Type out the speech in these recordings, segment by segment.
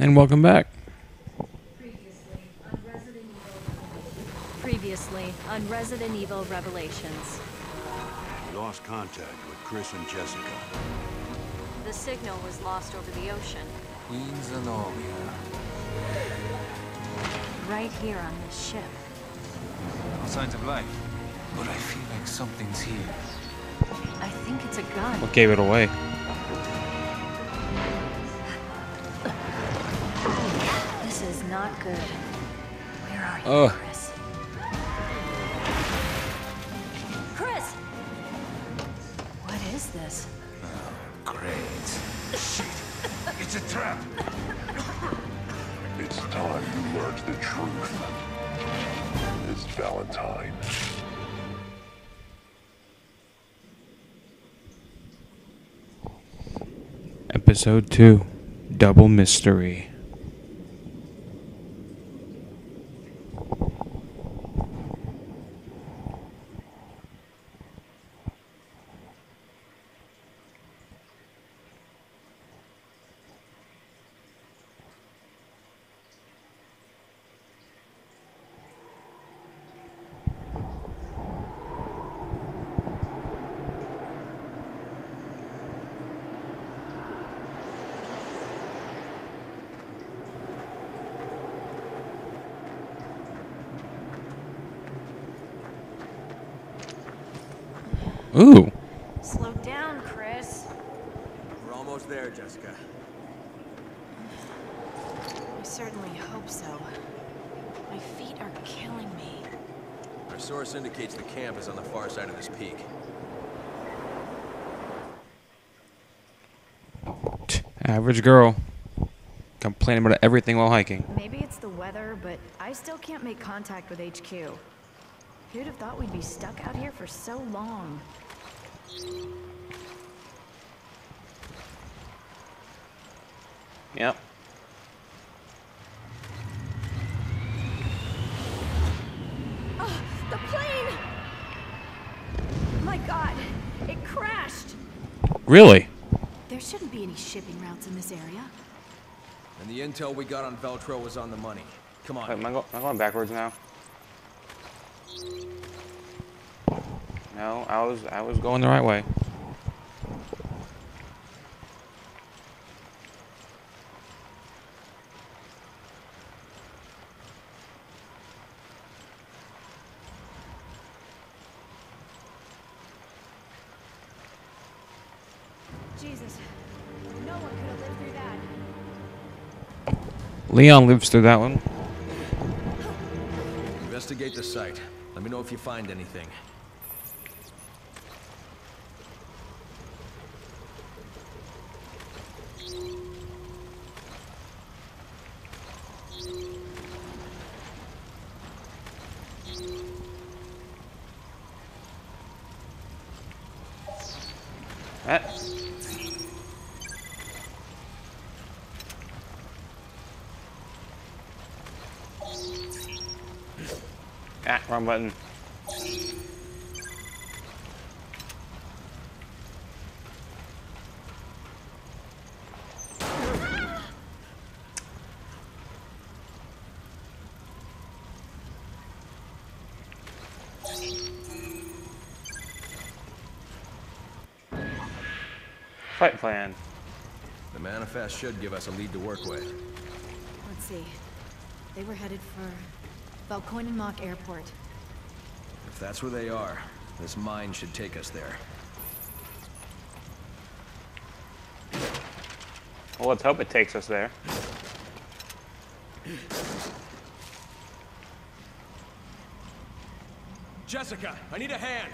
And welcome back. Previously on Resident Evil. Previously on Resident Evil Revelations. We lost contact with Chris and Jessica. The signal was lost over the ocean, Queen Zenobia. right here on this ship. No signs of life. But I feel like something's here. I think it's a gun. What gave it away? Not good. Where are you, Ugh. Chris? Chris! What is this? Oh, great. Shit. It's a trap. It's time you learned the truth. It's Valentine. Episode 2 Double Mystery. Ooh. Slow down, Chris. We're almost there, Jessica. I certainly hope so. My feet are killing me. Our source indicates the camp is on the far side of this peak. Average girl. Complaining about everything while hiking. Maybe it's the weather, but I still can't make contact with HQ. Who'd have thought we'd be stuck out here for so long? Yep. The plane! My god, it crashed! Really? There shouldn't be any shipping routes in this area. And the intel we got on Veltro was on the money. Come on. Wait, am I, go- am I going backwards now? No, I was I was going the right way. Jesus, no one could have lived through that. Leon lives through that one. Investigate the site. Let me know if you find anything. Ah, wrong button. Fight plan. The manifest should give us a lead to work with. Let's see. They were headed for Valkoinen Airport. If that's where they are, this mine should take us there. Well, let's hope it takes us there. Jessica, I need a hand.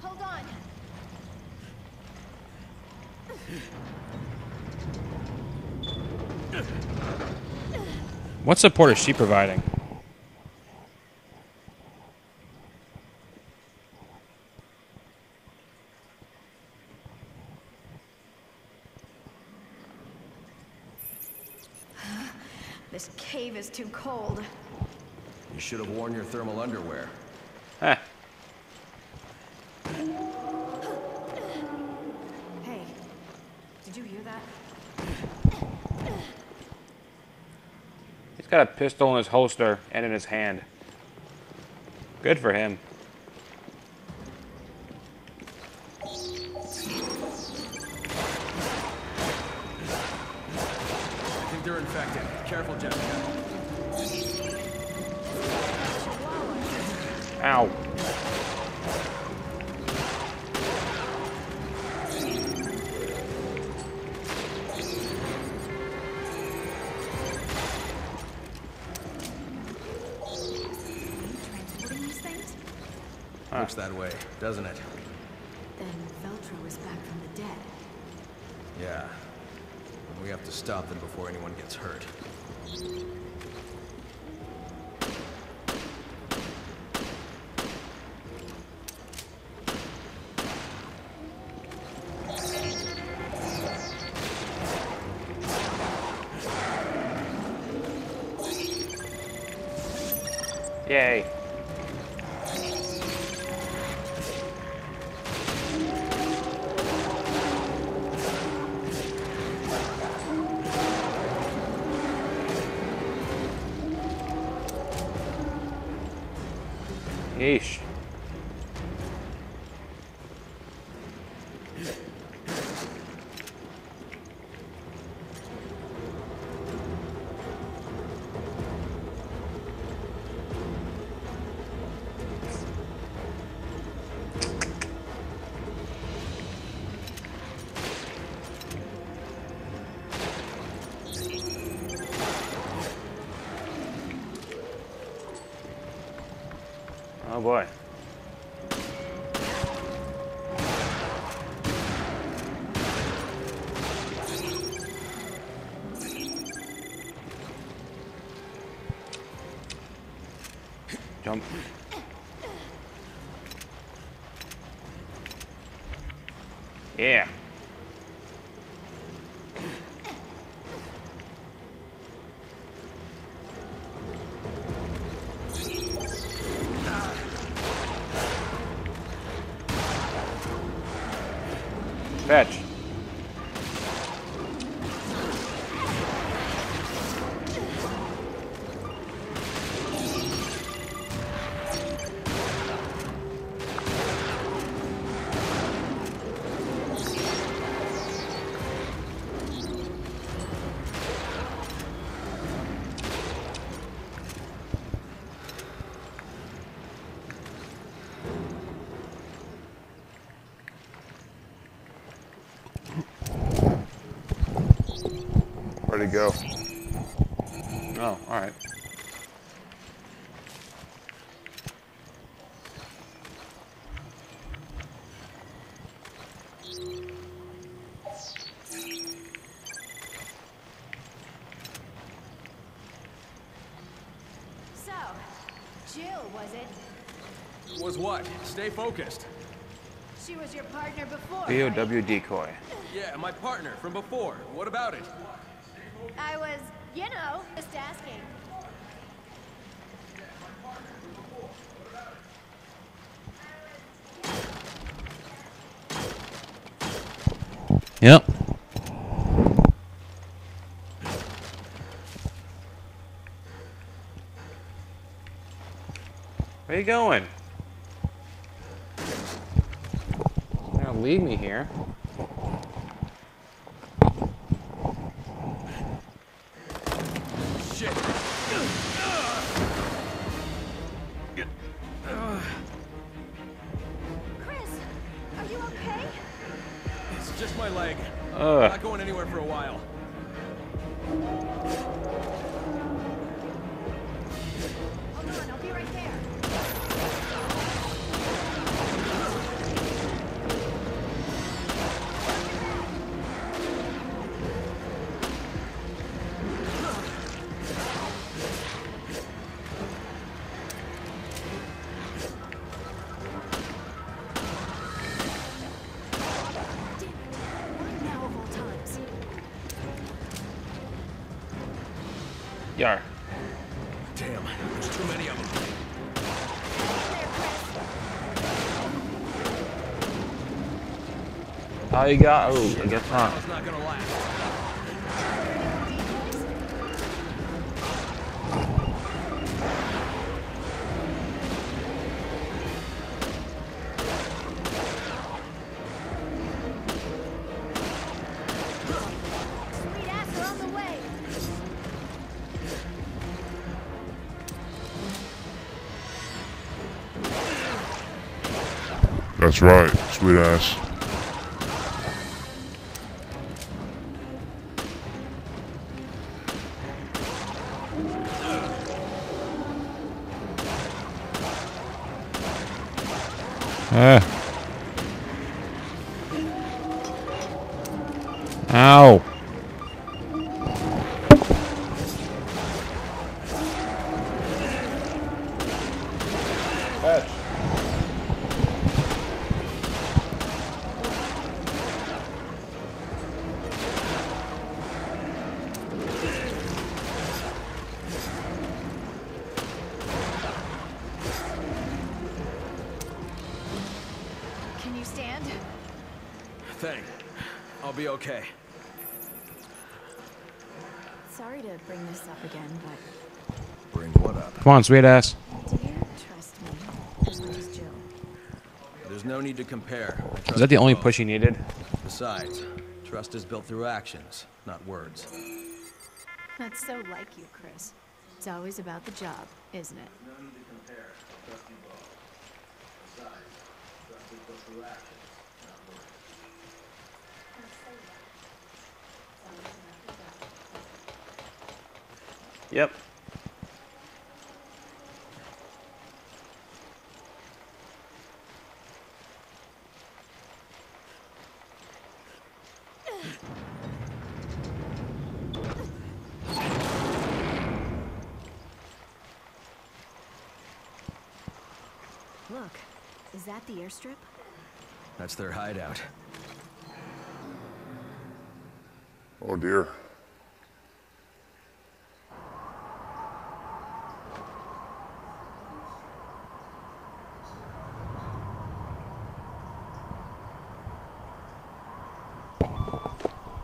Hold on! What support is she providing? This cave is too cold. You should have worn your thermal underwear. Eh. Hey, did you hear that? He's got a pistol in his holster and in his hand. Good for him. Looks that way, doesn't it? Then Veltro is back from the dead. Yeah. We have to stop them before anyone gets hurt. Yay. Yeesh. Yeah. Where'd he go? Oh, alright. So, Jill, was it? Was what? Stay focused. She was your partner before. BOW decoy. Yeah, my partner from before. What about it? I was, you know, just asking. Yep. Where you going? You're gonna leave me here. My leg. Ugh. Not going anywhere for a while. Oh, you got. Oh, I guess not. That's right, sweet ass. Ah. Be okay. Sorry to bring this up again, but Bring what up? Come on, sweet ass. do you trust me as much as Jill? There's no need to compare. Is that the only push he needed? Besides, trust is built through actions, not words. That's so like you, Chris. It's always about the job, isn't it? Yep. Look, is that the airstrip? That's their hideout. Oh dear.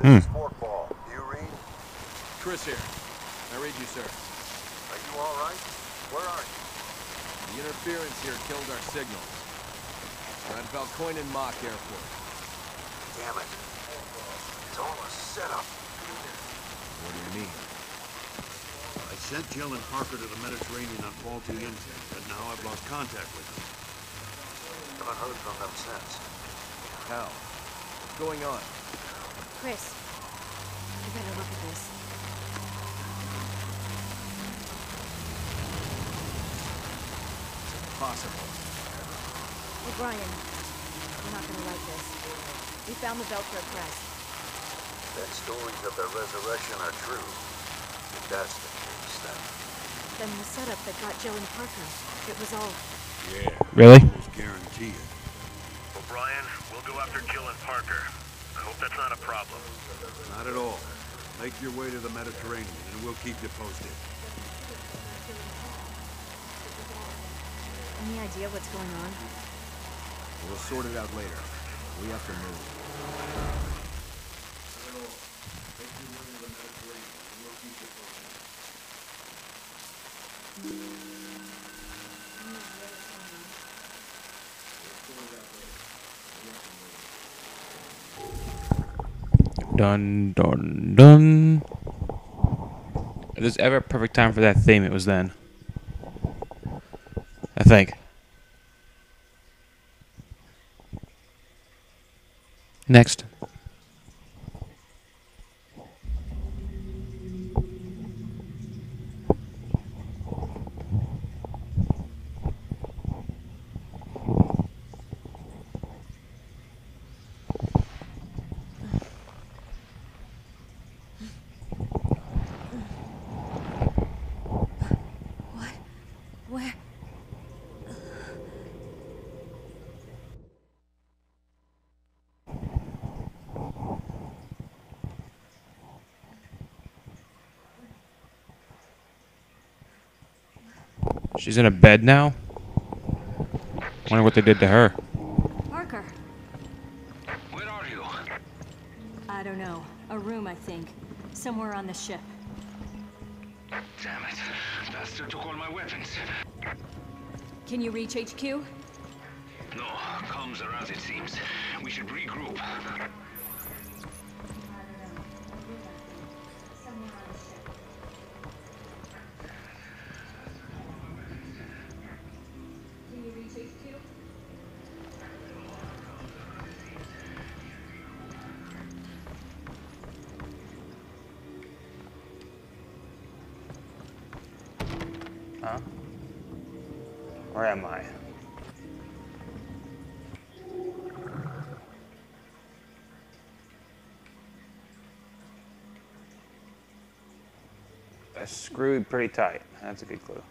Hmm. This is Forkball. Do you read? Chris here. I read you, sir. Are you all right? Where are you? The interference here killed our signals. We're at Valkoinen Mökki Airport. Damn it. It's all a setup. What do you mean? I sent Jill and Parker to the Mediterranean on faulty engines, but now I've lost contact with them. Haven't heard from them since. How? What's going on? Chris, you better look at this. Possible. O'Brian, you're not gonna like this. We found the Veltro press. Then stories of their resurrection are true. If that's the case, then... Then the setup that got Jill and Parker. It was all Yeah. Really? Almost guarantee it. O'Brian, we'll go after Jill and Parker. I hope that's not a problem. Not at all. Make your way to the Mediterranean, and we'll keep you posted. Any idea what's going on? We'll sort it out later. We have to move. Dun dun dun. If there's ever a perfect time for that theme, it was then. I think. Next. What? Where? She's in a bed now. Wonder what they did to her. Parker. Where are you? I don't know. A room, I think. Somewhere on the ship. Damn it. Bastard took all my weapons. Can you reach HQ? No, comms are out it seems. We should regroup. Huh? Where am I? That's screwed pretty tight. That's a good clue.